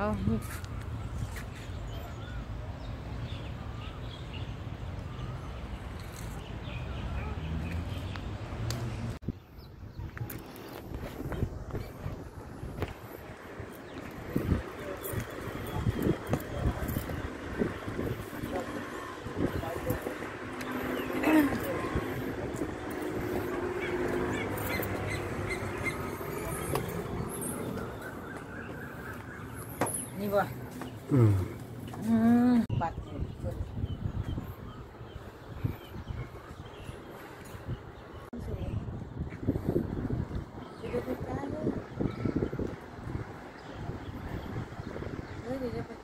Oh, Ini buah. Hmm. Hmm. Empat. Gracias.